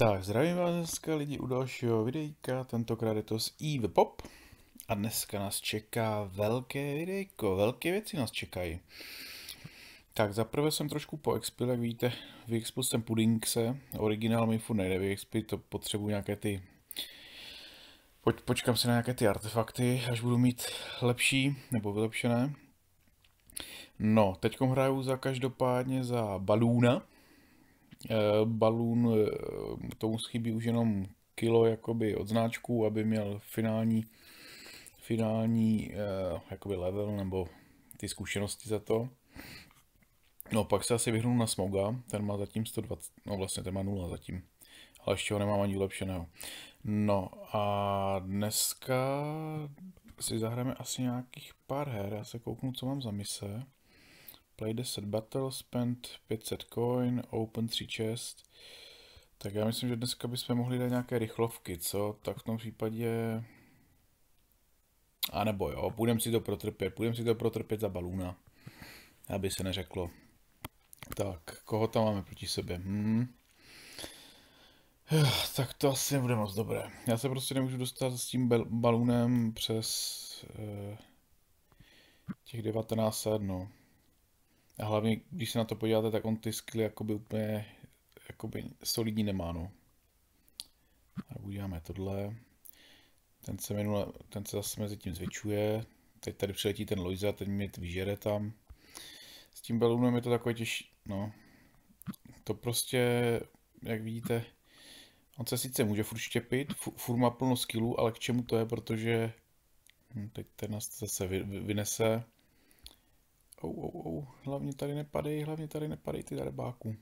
Tak, zdravím vás dneska lidi u dalšího videjka, tentokrát je to z Eve Pop a dneska nás čeká velké videjko, velké věci nás čekají. Tak zaprvé jsem trošku po expil, jak víte, vyexpil jsem Pudingse, originál mi furt nejde vyexpil, to potřebuji nějaké ty... Poč, počkám si na nějaké ty artefakty, až budu mít lepší, nebo vylepšené. No, teďkom hraju za každopádně za Baluna, Eh, balún, eh, tomu schybí už jenom kilo jakoby od značku, aby měl finální, finální eh, jakoby level nebo ty zkušenosti za to. No pak se asi vyhnu na Smoga, ten má zatím 120, no vlastně ten má 0 zatím, ale ještě ho nemám ani lepšeného. No a dneska si zahrajeme asi nějakých pár her, já se kouknu, co mám za mise. Play 10 battle, spend 500 coin, open 3 chest. Tak já myslím, že dneska bychom mohli dát nějaké rychlovky, co? Tak v tom případě... A nebo jo, půjdeme si to protrpět, půjdeme si to protrpět za balůna. Aby se neřeklo. Tak, koho tam máme proti sobě? Hmm. Tak to asi nebude moc dobré. Já se prostě nemůžu dostat s tím balůnem přes eh, těch 1900, no. A hlavně, když se na to podíváte, tak on ty skilly jakoby úplně jakoby solidní nemá, no. A uděláme tohle. Ten se, minule, ten se zase mezi tím zvětšuje. Teď tady přiletí ten Loiza, teď mě vyžere tam. S tím balónem je to takové těžší, no. To prostě, jak vidíte, on se sice může furt štěpit, furt má plno skillů, ale k čemu to je, protože hm, teď ten nás zase vynese. Ou, ou, ou. Hlavně tady nepadej, hlavně tady nepadej ty darebáku. Uh,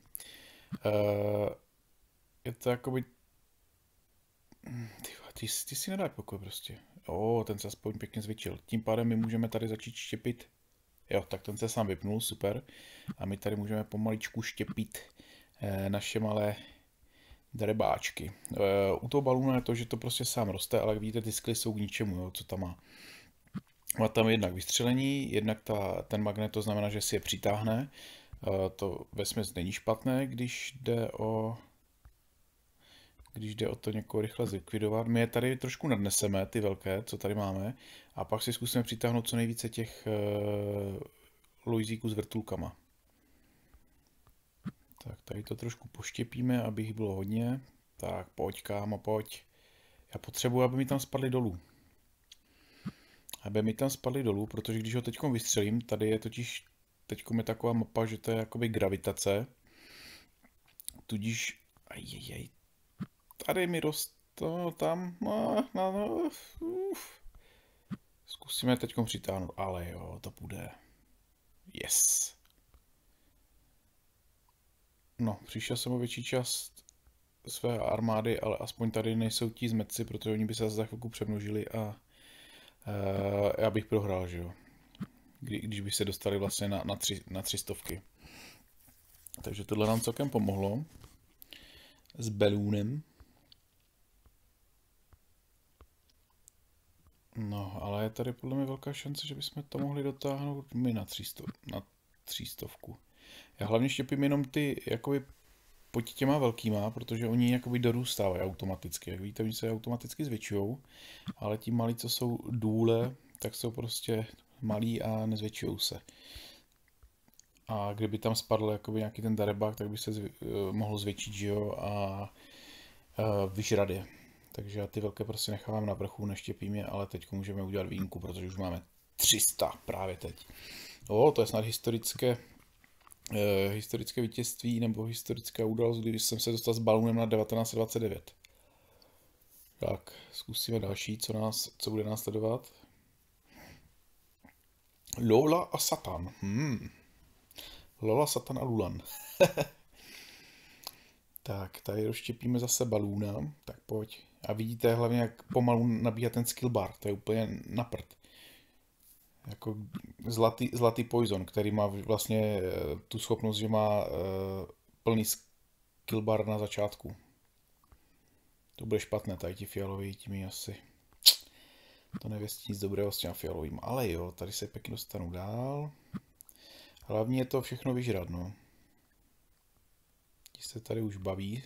je to jakoby... Ty, ty, ty si nedaj pokoj prostě. O, ten se aspoň pěkně zvětšil. Tím pádem my můžeme tady začít štěpit. Jo, tak ten se sám vypnul, super. A my tady můžeme pomaličku štěpit eh, naše malé darebáčky. Eh, u toho balónu je to, že to prostě sám roste, ale jak vidíte, ty skly jsou k ničemu, jo, co tam má. Má tam jednak vystřelení, jednak ta, ten magnet, to znamená, že si je přitáhne. Eh, to ve není špatné, když jde o když jde o to někoho rychle zlikvidovat. My je tady trošku nadneseme, ty velké, co tady máme, a pak si zkusíme přitáhnout co nejvíce těch uh, Luizíků s vrtulkama. Tak tady to trošku poštěpíme, aby jich bylo hodně. Tak pojď kámo, pojď. Já potřebuji, aby mi tam spadly dolů aby mi tam spadly dolů, protože když ho teď vystřelím, tady je totiž, teď je taková mapa, že to je jakoby gravitace, tudíž, ajajaj, tady mi rost, to tam, no, no, no, uf. Zkusíme teď přitáhnout, ale jo, to bude. Yes. No, přišel jsem o větší část své armády, ale aspoň tady nejsou ti zmetci, protože oni by se za chvilku přemnožili a Uh, já bych prohrál, že jo. Kdy, když by se dostali vlastně na, na, tři, na tři stovky. Takže tohle nám celkem pomohlo. S belůnem. No, ale je tady podle mě velká šance, že bychom to mohli dotáhnout my na, třísto, na třístovku. Já hlavně štěpím jenom ty jakoby pod těma velkýma, protože oni jakoby dorůstávají automaticky. Jak víte, oni se automaticky zvětšují, ale ti malí, co jsou důle, tak jsou prostě malí a nezvětšují se. A kdyby tam spadl jakoby nějaký ten darebák, tak by se zv- eh, mohl zvětšit, že jo, a uh, vyžrat je. Takže já ty velké prostě nechávám na vrchu, neštěpím je, ale teď můžeme udělat výjimku, protože už máme 300 právě teď. O, to je snad historické eh, historické vítězství nebo historická událost, když jsem se dostal s balónem na 1929. Tak, zkusíme další, co, nás, co bude následovat. Lola a Satan. Hmm. Lola, Satan a Lulan. tak, tady rozštěpíme zase balůna. Tak pojď. A vidíte hlavně, jak pomalu nabíhá ten skill bar. To je úplně na prd jako zlatý, zlatý poison, který má vlastně eh, tu schopnost, že má uh, plný skill bar na začátku. To bude špatné, tady ti fialový tím asi. To nevěstí nic dobrého s těm fialovým, ale jo, tady se pěkně dostanu dál. Hlavně je to všechno vyžrat, no. Ti se tady už baví.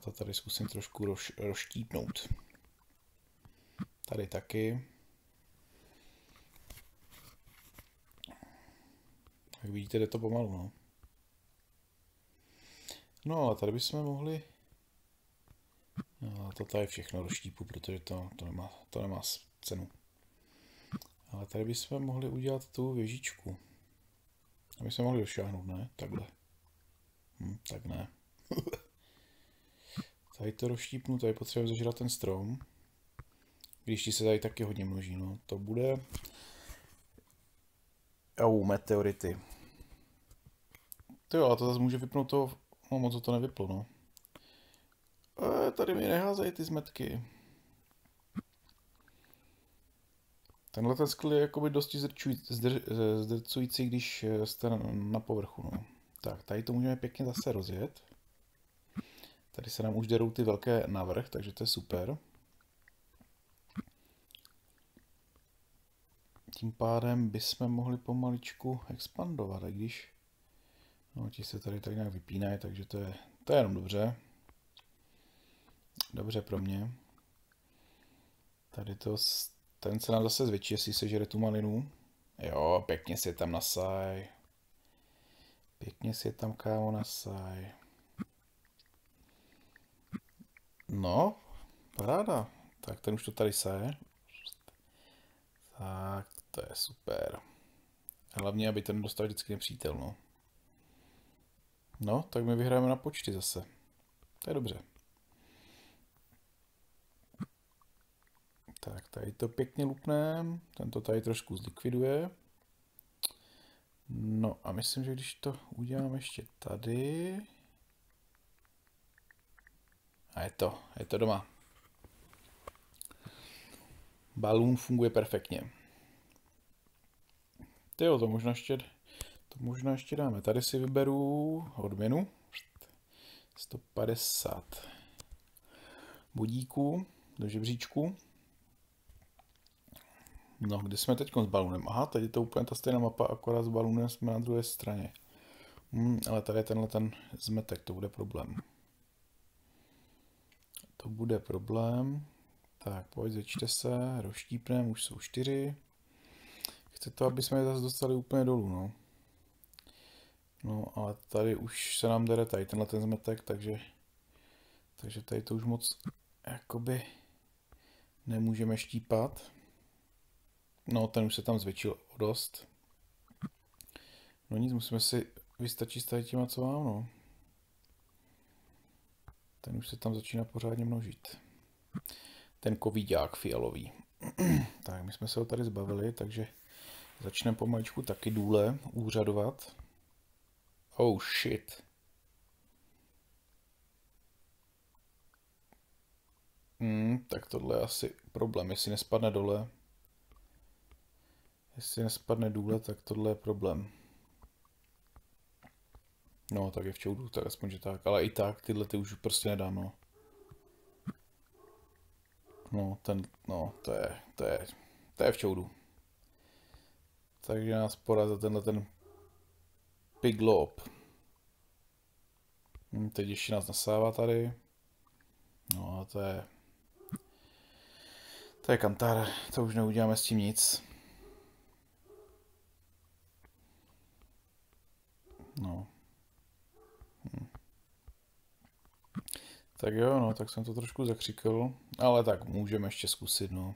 to tady zkusím trošku roš, roštípnout. Tady taky. Jak vidíte, jde to pomalu, no. No, ale tady bychom mohli... No, to tady všechno roštípu, protože to, to, nemá, to nemá cenu. Ale tady bychom mohli udělat tu věžičku. A my jsme mohli došáhnout, ne? Takhle. Hm, tak ne. tady to rozštípnu, tady potřebujeme zažrat ten strom. Když ti se tady taky hodně množí, no. To bude... Au, meteority. To jo, a to zase může vypnout to... No moc to nevyplo, no. E, tady mi neházejí ty zmetky. Tenhle ten skl je jakoby dosti zdrcující, když jste na povrchu. No. Tak, tady to můžeme pěkně zase rozjet. Tady se nám už derou ty velké navrh, takže to je super. Tím pádem bychom mohli pomaličku expandovat, i když no, ti se tady tak nějak vypínají, takže to je, to je jenom dobře. Dobře pro mě. Tady to, ten se nám zase zvětší, jestli sežere tu malinu. Jo, pěkně si je tam nasaj. Pěkně si je tam kámo nasaj. No, paráda. Tak ten už to tady saje. Tak, to je super. Hlavně, aby ten dostal vždycky nepřítel, no. No, tak my vyhrajeme na počty zase. To je dobře. Tak, tady to pěkně lupneme. Tento tady trošku zlikviduje. No a myslím, že když to udělám ještě tady... A je to, je to doma. Balún funguje perfektně. Ty jo, to možná ještě, to možná ještě dáme. Tady si vyberu odměnu. 150 bodíků do žebříčku. No, kde jsme teď s balónem? Aha, tady je to úplně ta stejná mapa, akorát s balónem jsme na druhé straně. Hmm, ale tady je tenhle ten zmetek, to bude problém. To bude problém. Tak, pojď, zečte se, rozštípneme, už jsou čtyři. Chce to, aby jsme je zase dostali úplně dolů, no. No, ale tady už se nám dere tady tenhle ten zmetek, takže, takže tady to už moc jakoby nemůžeme štípat. No, ten už se tam zvětšil o dost. No nic, musíme si vystačit s tady těma, co mám, no. Ten už se tam začíná pořádně množit. Ten kovíďák fialový. tak, my jsme se ho tady zbavili, takže začneme pomaličku taky důle úřadovat. Oh shit. Hmm, tak tohle je asi problém, jestli nespadne dole. Jestli nespadne důle, tak tohle je problém. No, tak je v čoudu, tak aspoň, že tak. Ale i tak, tyhle ty už prostě nedám, no. No, ten, no, to je, to je, to je v čoudu. Takže nás porazil tenhle ten Piglob. Hm, teď ještě nás nasává tady. No a to je... To je kantar, to už neuděláme s tím nic. No. Hm. Tak jo, no, tak jsem to trošku zakřikl, ale tak můžeme ještě zkusit, no.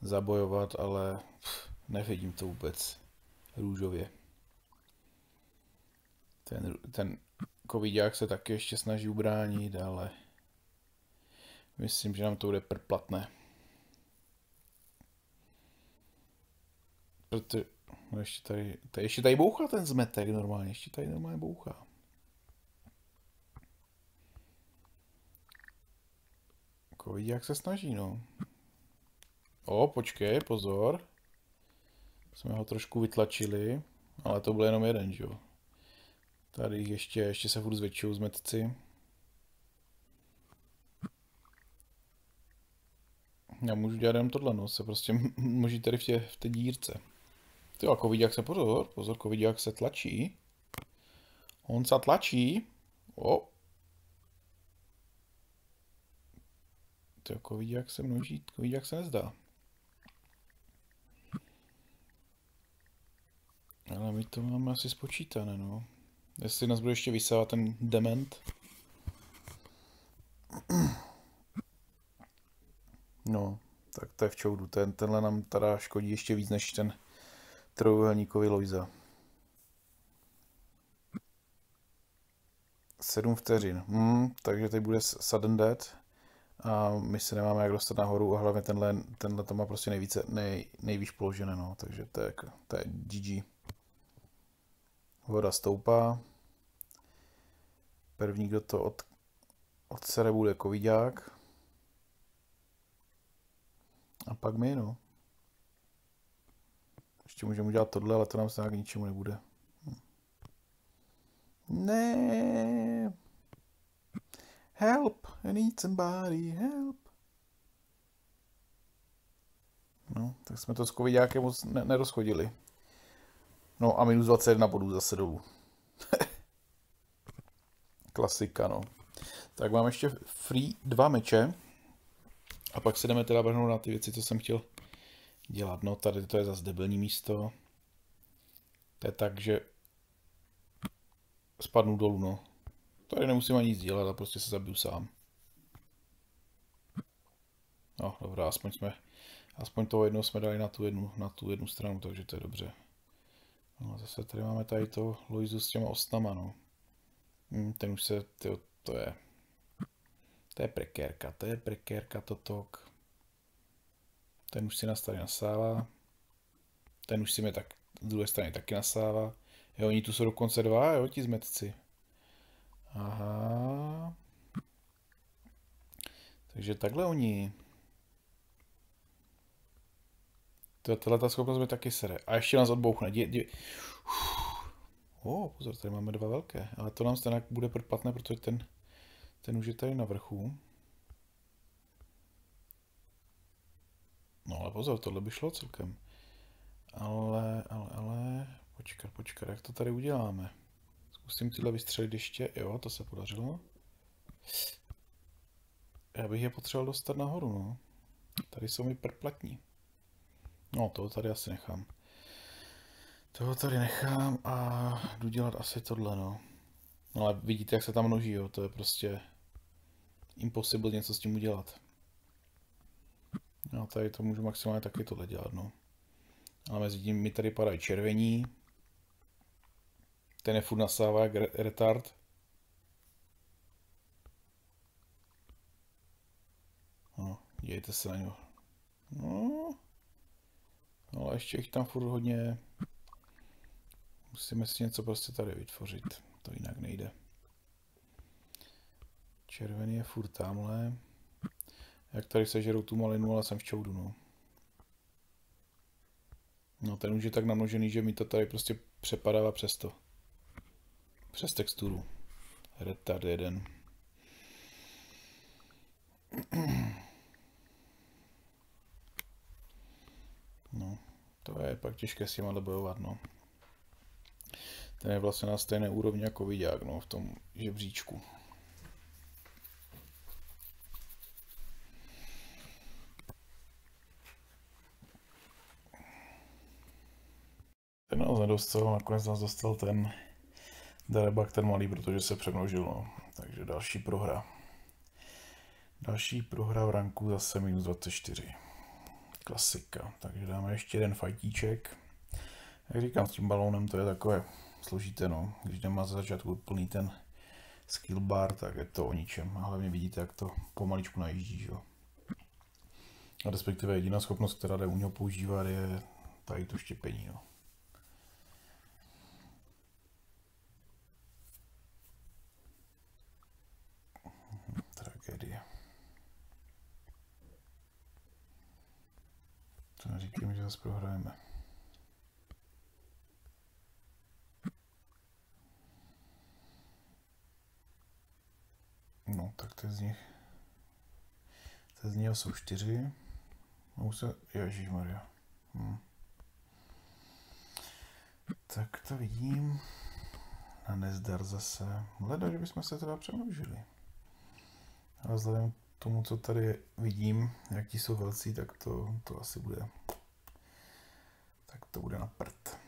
Zabojovat, ale pff, nevidím to vůbec růžově. Ten, ten covidák se taky ještě snaží ubránit, ale myslím, že nám to bude prplatné. Protože No ještě tady, tady, ještě tady bouchá ten zmetek normálně, ještě tady normálně bouchá. Jako vidí, jak se snaží, no. O, počkej, pozor. Jsme ho trošku vytlačili, ale to byl jenom jeden, že jo. Tady ještě, ještě se furt zvětšují zmetci. Já můžu dělat jenom tohle, no, se prostě můžu tady v té, v té dírce. Ty jako vidí, jak se pozor, pozor, vidí, jak se tlačí. On se tlačí. O. jako vidí, jak se množí, vidí, jak se nezdá. Ale my to máme asi spočítané, no. Jestli nás bude ještě vysávat ten dement. No, tak to je v čoudu. Ten, tenhle nám teda škodí ještě víc než ten trojuhelníkový Loiza. 7 vteřin. Hmm, takže teď bude sudden death. A my se nemáme jak dostat nahoru a hlavně tenhle, tenhle to má prostě nejvíce, nej, nejvíc položené, no. Takže to je, to je GG. Voda stoupá. První, kdo to od, odsere, bude covidák. A pak my, no. Ještě můžeme udělat tohle, ale to nám se k ničemu nebude. Hm. Ne. Help, I need somebody, help. No, tak jsme to s covidákem moc nerozchodili. No a minus 21 bodů zase dolů. Klasika, no. Tak mám ještě free dva meče. A pak se jdeme teda vrhnout na ty věci, co jsem chtěl dělat. No tady to je zase debilní místo. To je tak, že spadnu dolů, no. Tady nemusím ani nic dělat a prostě se zabiju sám. No, dobrá, aspoň jsme, aspoň toho jednou jsme dali na tu jednu, na tu jednu stranu, takže to je dobře. No a zase tady máme tady to Loizu s těma ostnama, no. Hm, ten už se, to, to je, to je prekérka, to je prekérka totok. Ten už si nás tady nasává. Ten už si mě tak z druhé strany taky nasává. Jo, oni tu jsou dokonce dva, jo, ti zmetci. Aha. Takže takhle oni. Tahle ta schopnost mi taky sere. A ještě nás odbouchne. Dě, dě. Oh, pozor, tady máme dva velké. Ale to nám stejně bude proplatné, protože ten, ten už je tady na vrchu. No ale pozor, tohle by šlo celkem. Ale, ale, ale, počkat, počkat, jak to tady uděláme? Zkusím tyhle vystřelit ještě, jo, to se podařilo. Já bych je potřeboval dostat nahoru, no. Tady jsou mi perplatní. No, toho tady asi nechám. Toho tady nechám a jdu dělat asi tohle, no. No ale vidíte, jak se tam množí, jo, to je prostě impossible něco s tím udělat. No tady to můžu maximálně taky tohle dělat, no. Ale mezi tím mi tady padají červení. Ten je furt nasává jak retard. No, dějte se na něho. No, no ale ještě jich tam furt hodně. Musíme si něco prostě tady vytvořit. To jinak nejde. Červený je furt tamhle. Jak tady sežerou tu malinu, ale jsem v čoudu, no. No ten už je tak namnožený, že mi to tady prostě přepadává přes to. Přes texturu. Retard jeden. No, to je pak těžké s těma bojovat, no. Ten je vlastně na stejné úrovni jako vidák, no, v tom žebříčku. Ten nás nedostal, nakonec nás dostal ten Darebak, ten malý, protože se přemnožil, no. Takže další prohra. Další prohra v ranku zase minus 24. Klasika. Takže dáme ještě jeden fajtíček. Jak říkám, s tím balónem to je takové složité, no. Když nemá za začátku plný ten skill bar, tak je to o ničem. A hlavně vidíte, jak to pomaličku najíždí, jo. A respektive jediná schopnost, která jde u něho používat, je tady to štěpení, no. To neříkám, že zase prohrajeme. No, tak to z nich... To z něho jsou čtyři. No se... Ježišmarja. Hm. Tak to vidím. Na nezdar zase. Hleda, že bychom se teda přemnožili. Ale vzhledem tomu, co tady vidím, jak ti jsou velcí, tak to, to asi bude, tak to bude na prd.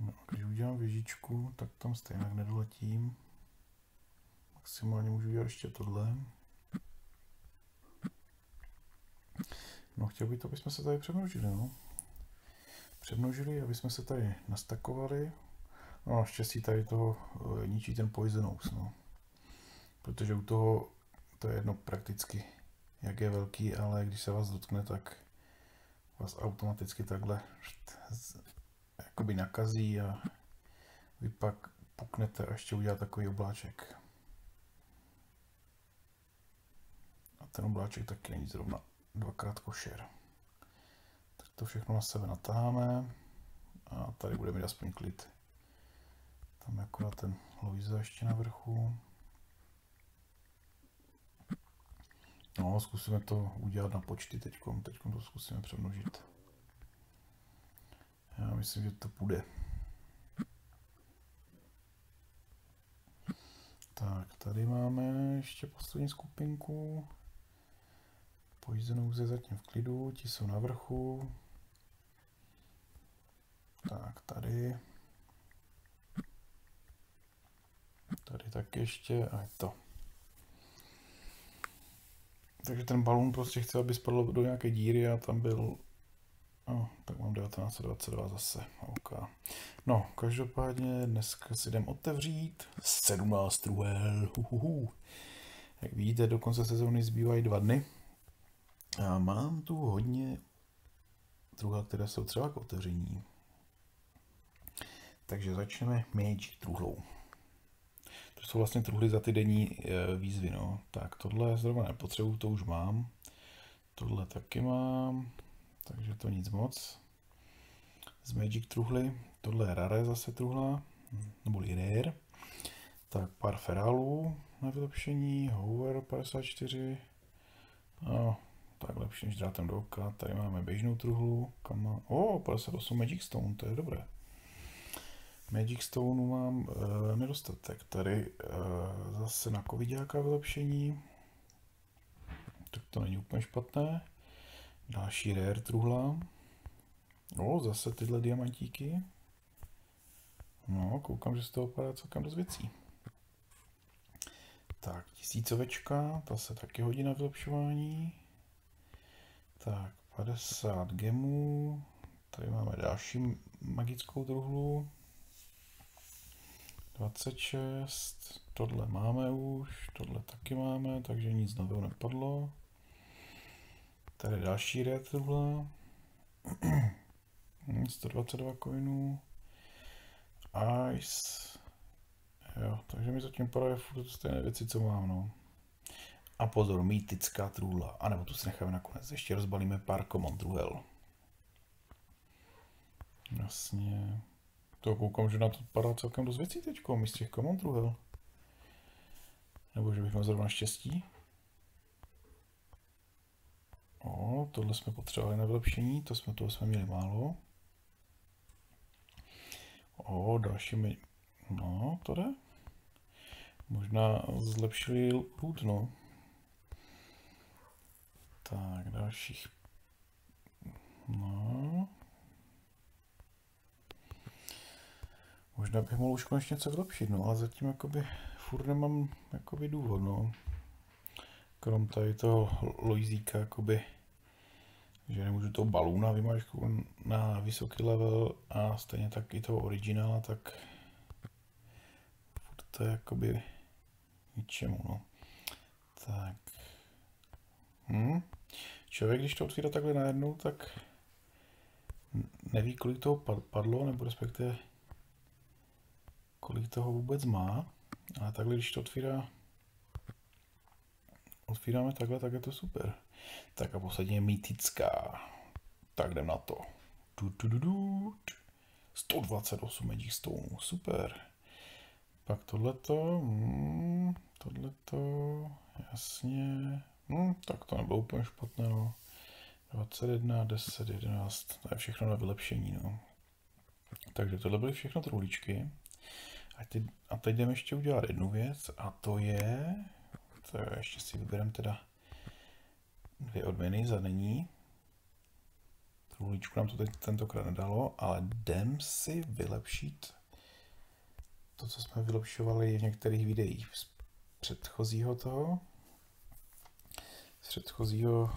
No, když udělám věžičku, tak tam stejně nedoletím. Maximálně můžu udělat ještě tohle. No chtěl bych to, aby jsme se tady přemnožili, no. Přemnožili, aby jsme se tady nastakovali. No naštěstí tady toho e, ničí ten poisonous, no. Protože u toho to je jedno prakticky, jak je velký, ale když se vás dotkne, tak vás automaticky takhle jakoby nakazí a vy pak puknete a ještě udělá takový obláček. A ten obláček taky není zrovna dvakrát košer. Tak to všechno na sebe natáháme a tady bude mít aspoň klid. Tam jako na ten Loiza ještě na vrchu. No, zkusíme to udělat na počty teď. Teď to zkusíme přemnožit. Já myslím, že to půjde. Tak, tady máme ještě poslední skupinku. Pojízenou ze zatím v klidu, ti jsou na vrchu. Tak, tady. Tady tak ještě a je to. Takže ten balón prostě chce, aby spadl do nějaké díry a tam byl No, tak mám 1922 zase. OK. No, každopádně dneska si jdem otevřít 17 truhel. Uhuhu. Jak vidíte, do konce sezóny zbývají dva dny. A mám tu hodně truhel, které jsou třeba k otevření. Takže začneme Magic truhlou. Jsou vlastně truhly za ty denní e, výzvy. No. Tak tohle zrovna nepotřebuju, to už mám. Tohle taky mám takže to nic moc. Z Magic truhly, tohle je rare zase truhla, neboli rare. Tak pár ferálů na vylepšení, Hover 54, no, tak lepší než drátem do oka. Tady máme běžnou truhlu, kam má, o, oh, 58 Magic Stone, to je dobré. Magic Stone mám e, nedostatek. Tady e, zase na covidáka vylepšení. Tak to není úplně špatné. Další rare truhla. No, zase tyhle diamantíky. No, koukám, že z toho padá celkem dost věcí. Tak, tisícovečka, ta se taky hodí na vylepšování. Tak, 50 gemů. Tady máme další magickou truhlu. 26, tohle máme už, tohle taky máme, takže nic nového nepadlo. Tady další retruhla. 122 coinů. Ice. Jo, takže mi zatím padají furt stejné věci, co mám, no. A pozor, mýtická truhla. A nebo tu si necháme nakonec. Ještě rozbalíme pár common truhel. Jasně. To koukám, že na to padá celkem dost věcí teďko, míst těch common truhel. Nebo že bych měl zrovna štěstí. O, tohle jsme potřebovali na vylepšení, to jsme, toho jsme měli málo. O, další mi... No, to jde. Možná zlepšili loot, no. Tak, dalších... No... Možná bych mohl už konečně něco vylepšit, no, ale zatím jakoby furt nemám jakoby důvod, no. Krom tady toho Loizíka, jakoby že nemůžu toho balůna vymačku na vysoký level a stejně tak i toho originala, tak to je jakoby ničemu, no. Tak. Hm. Člověk, když to otvírá takhle najednou, tak neví, kolik toho padlo, nebo respektive kolik toho vůbec má, ale takhle, když to otvírá, otvíráme takhle, tak je to super. Tak a posledně mýtická. Tak jdem na to. Du, du, du, du. 128 Magic Stone, super. Pak tohleto, hmm, tohleto, jasně, hmm, tak to nebylo úplně špatné, no. 21, 10, 11, to je všechno na vylepšení, no. Takže tohle byly všechno truhlíčky. A teď, a teď jdeme ještě udělat jednu věc a to je, to je ještě si vybereme teda dvě odměny za není. Truhlíčku nám to teď tentokrát nedalo, ale jdem si vylepšit to, co jsme vylepšovali v některých videích z předchozího toho, z předchozího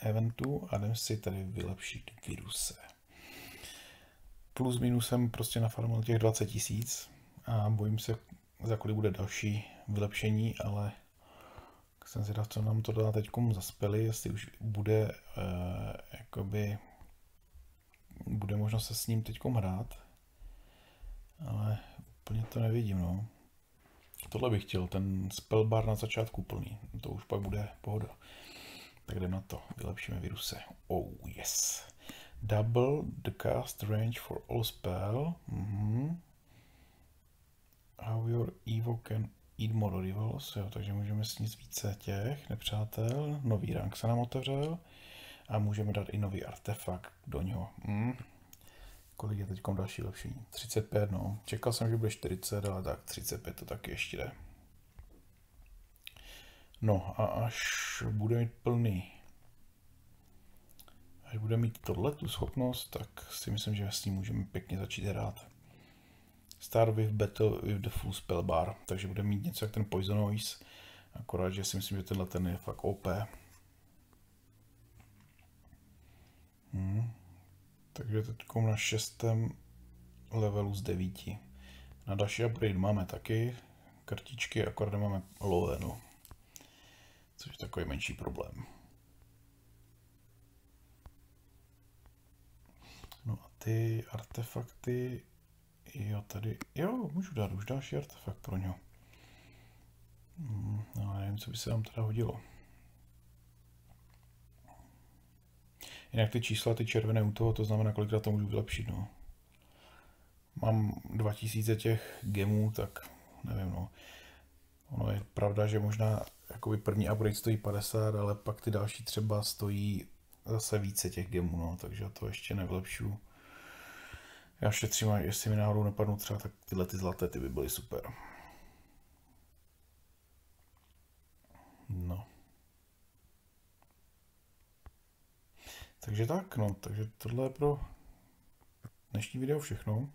eventu a jdem si tady vylepšit viruse. Plus minus jsem prostě nafarmil těch 20 tisíc a bojím se, za kolik bude další vylepšení, ale jsem zvědav, co nám to dá teď zaspeli, jestli už bude uh, jakoby bude možno se s ním teď hrát, ale úplně to nevidím, no. Tohle bych chtěl, ten spellbar na začátku plný, to už pak bude pohoda. Tak jdem na to, vylepšíme viruse. Oh yes. Double the cast range for all spell. Mm-hmm. How your Evo can eat more rivals, jo, takže můžeme sníst více těch nepřátel. Nový rank se nám otevřel a můžeme dát i nový artefakt do něho. Mm. Kolik je teď další lepšení? 35, no. Čekal jsem, že bude 40, ale tak 35 to taky ještě jde. No a až bude mít plný, až bude mít tohle tu schopnost, tak si myslím, že s ním můžeme pěkně začít hrát. Start with battle with the full spell bar, takže bude mít něco jak ten Poisonoise, akorát, že si myslím, že tenhle ten je fakt OP. Hmm. Takže teď na šestém levelu z devíti. Na další upgrade máme taky kartičky, akorát máme lovenu. Což je takový menší problém. No a ty artefakty, jo tady, jo, můžu dát už další artefakt pro něho. No, nevím, co by se vám teda hodilo. Jinak ty čísla, ty červené u toho, to znamená, kolikrát to můžu vylepšit, no. Mám 2000 těch gemů, tak nevím, no. Ono je pravda, že možná jakoby první upgrade stojí 50, ale pak ty další třeba stojí zase více těch gemů, no, takže to ještě nevylepšu. Já šetřím, jestli mi náhodou napadnou třeba, tak tyhle ty zlaté ty by byly super. No. Takže tak, no, takže tohle je pro dnešní video všechno.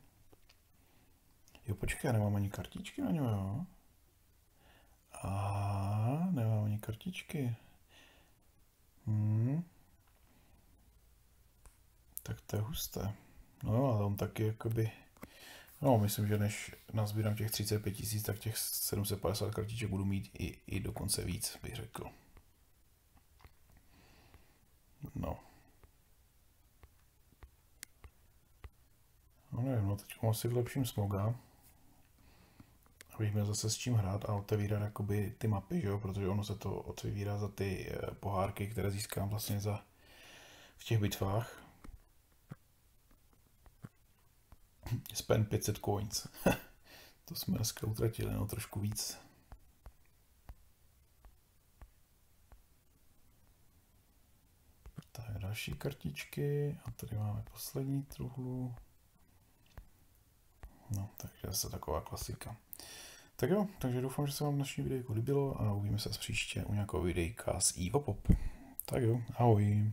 Jo, počkej, já nemám ani kartičky na něj, jo? A nemám ani kartičky. Hmm. Tak to je husté. No ale on taky jakoby... No, myslím, že než nazbírám těch 35 tisíc, tak těch 750 kartiček budu mít i, i dokonce víc, bych řekl. No. No nevím, no teď asi vylepším smoga. Abych měl zase s čím hrát a otevírat jakoby ty mapy, že jo? protože ono se to otevírá za ty eh, pohárky, které získám vlastně za v těch bitvách. Spend 500 coins. to jsme dneska utratili, no trošku víc. Tak další kartičky a tady máme poslední truhlu. No, takže zase taková klasika. Tak jo, takže doufám, že se vám dnešní videjko líbilo a uvidíme se příště u nějakého videjka z Evo Pop. Tak jo, ahoj.